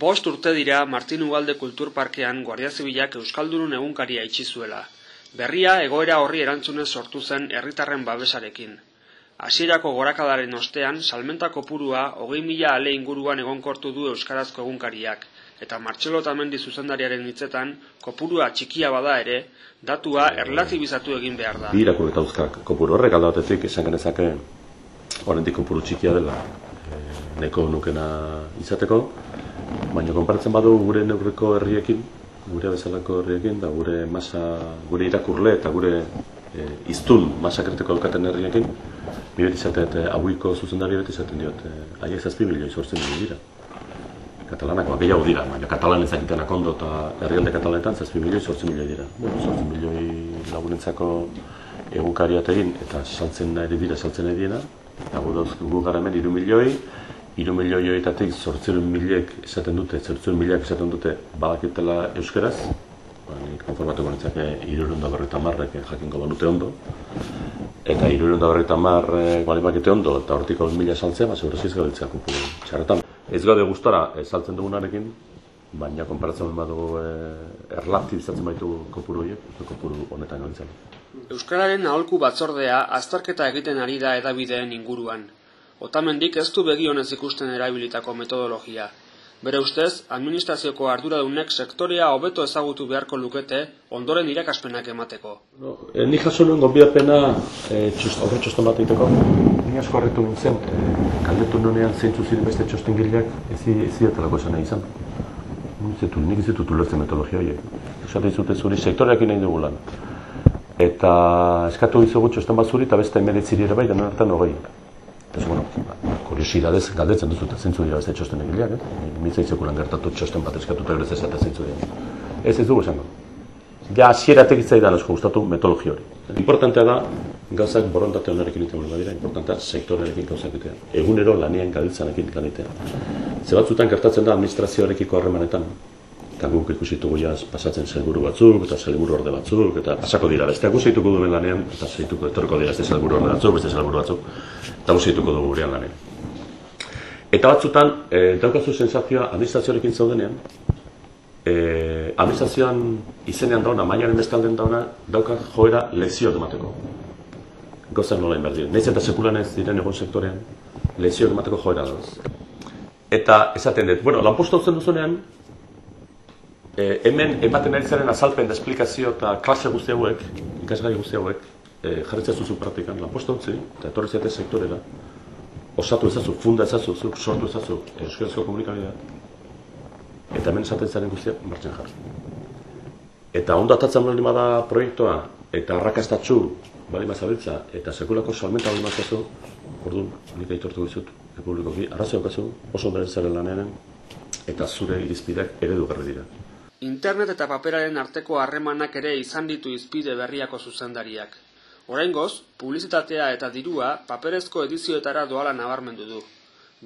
Bost urte dira Martin Ugalde Kulturparkean Guardia Zibilak Euskaldunun egunkaria itxi zuela. Berria egoera horri erantzunez sortu zen herritarren babesarekin. Hasierako gorakadaren ostean, salmenta kopurua hogei mila ale inguruan egonkortu du Euskarazko egunkariak, eta Martxelo Tamendi zuzendariaren hitzetan, kopurua txikia bada ere, datua erlatibizatu egin behar da. Bi irakurreta uzkak, kopuru horrek aldatetik esan genezake horrendik kopuru txikia dela e, neko nukena izateko, baina konparatzen badu gure neurriko herriekin, gure bezalako herriekin, da gure masa, gure irakurle eta gure e, iztun masa kritiko daukaten herriekin, Bi beti zaten, hauiko zuzendari beti zaten diot, haiek zazpi milioi sortzen dira. Katalanak, ba, gehiago dira, baina katalan ezakitenak ondo eta herrialde katalanetan zazpi milioi sortzen milioi dira. Sortzen milioi lagurentzako egunkaria egin eta saltzen nahi dira, saltzen nahi dira. Eta gu gu gara hemen, iru milioi, iru milioi horietatik sortzen miliek esaten dute, sortzen miliak esaten dute badakitela euskeraz, ba, nik konformatuko nintzake irurun da berreta marrek jakinko banute ondo, eta irurun da berreta mar e, ondo, eta hortik hau mila saltzea, ba, segura zizka ditzea kupuru txarretan. Ez gaude gustora ez saltzen dugunarekin, baina konparatzen badugu e, erlati bizatzen baitu kopuru horiek, kopuru honetan gabitzen. Euskararen aholku batzordea azterketa egiten ari da edabideen inguruan. Otamendik ez du begionez ikusten erabilitako metodologia, Bere ustez, administrazioko arduradunek sektorea hobeto ezagutu beharko lukete ondoren irakaspenak emateko. No, e, ni jaso nuen gonbidapena e, txost, horre txoston bat egiteko. Ni asko harretu nintzen, e, kaldetu nunean zeintzu ziren beste txosten gileak, ez ziretelako esan nahi izan. Zitu, nik ez ditut ulertzen metodologia horiek. Esate izute zuri sektoreak nahi dugu lan. Eta eskatu dizugu txosten bat zuri eta beste emeretziri ere bai, denan hartan hogei. Ez, kuriosidadez galdetzen duzu eta zintzu dira beste txosten egileak, eh? Mitza izeko lan gertatu txosten bat eskatuta ere zezata zintzu dira. Ez ez dugu esango. Ja, asieratek itzai da asko gustatu metodologi hori. Importantea da, gauzak borontate honarekin iten badira, importantea sektorearekin gauzak itea. Egunero lanean gabiltzanekin lan itea. Ze batzutan gertatzen da administrazioarekiko harremanetan, eta guk ikusitugu jaz pasatzen zelburu batzuk, eta zelburu orde batzuk, eta pasako dira, beste guk zeituko duen lanean, eta zeituko etorko dira, beste zelburu orde batzuk, beste zelburu batzuk, eta guk zeituko dugu gurean lanean. Eta batzutan, e, daukazu sensazioa administrazioarekin zaudenean, e, administrazioan izenean dauna, maiaren bestalden dauna, dauka joera lezio emateko. Gozan nola inberdien. Neiz eta sekulan ez diren egon sektorean, lezio emateko joera dauz. Eta esaten dut, bueno, lanpostu hau duzunean, E, hemen ematen ari zaren azalpen da esplikazio eta klase guzti hauek, ikasgai guzti hauek, e, jarritzea zuzu praktikan, lanposto ontzi, eta etorri zeate sektorera, osatu ezazu, funda ezazu, zuk sortu ezazu, euskarazko komunikabidea, eta hemen esaten zaren guztia, martxen jarri. Eta ondo atatzen bali da proiektua, eta arrakastatxu, bali mazabiltza, eta sekulako salmenta bali mazazu, orduan, nik aitortu gizut, republikoki, arrazio okazu, oso beren zaren lanean, eta zure irizpideak eredu garri dira. Internet eta paperaren arteko harremanak ere izan ditu izpide berriako zuzendariak. Oraingoz, publizitatea eta dirua paperezko edizioetara doala nabarmendu du.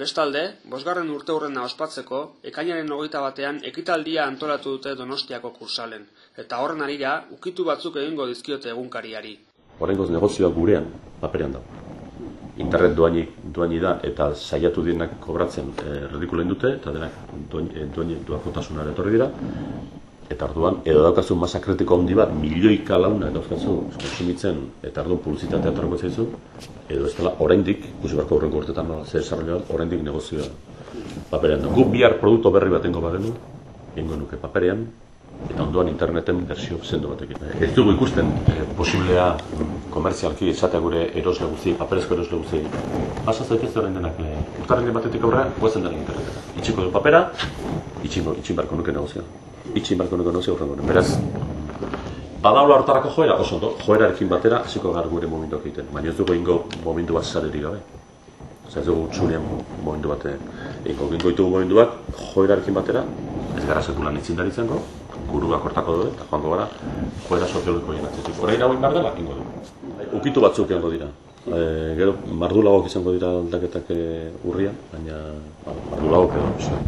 Bestalde, bosgarren urte hurrena ospatzeko, ekainaren hogeita batean ekitaldia antolatu dute donostiako kursalen, eta horren arira, ukitu batzuk egingo dizkiote egunkariari. Oraingoz negozioa gurean, paperean dago. Internet doaini, doaini da eta saiatu dienak kobratzen e, dute, eta denak doaini, doaini duakotasunare etorri dira, Eta arduan, edo daukazu masa kritiko handi bat, milioika launa dauzkazu konsumitzen, eta arduan publizitatea atorako zaizu, edo ez dela, oraindik, guzi barko horrenko urtetan, no, zer esarroioan, oraindik negozioa paperean. Gu bihar produktu berri batengo bagenu, ingo nuke paperean, eta ondoan interneten bersio zendo batekin. Ez dugu ikusten, eh, posiblea komerzialki esatea gure erosle guzti, paperezko erosle guzti. Pasa zaitez horrein denak, eh, urtarren batetik aurrera, guazen dena interneten. Itxiko du papera, itxingo, itxin barko nuke negozioa itxi marko nuko nozio horrengo. Beraz, badaula hortarako joera, oso ondo, joerarekin batera, hasiko gar gure momentuak egiten. Baina ez dugu ingo momentu bat zarerik gabe. Ez dugu txunean momentu bat ingo. Ingo ditugu momentu bat, joerarekin batera, ez gara sekulan itzindari izango, guruak hortako dut, eta joango gara, joera soziologiko egin atzitik. Horein hau inbar dela, ingo du. Ukitu batzuk egongo dira. E, gero, mardulagok izango dira aldaketak e, urrian, baina mardulagok edo,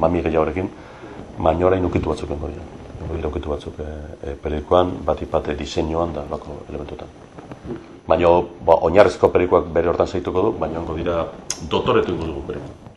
mami gehiagorekin, baina orain ukitu batzuk engo dira. Engo ukitu batzuk e, e, pelikoan, bat ipate diseinuan da lako elementutan. Baina ba, oinarrezko pelikoak bere hortan zaituko du, baina ongo dira dotoretu ingo dugu pelikoan.